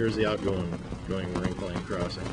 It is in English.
Here's the outgoing, going Rank Lane crossing.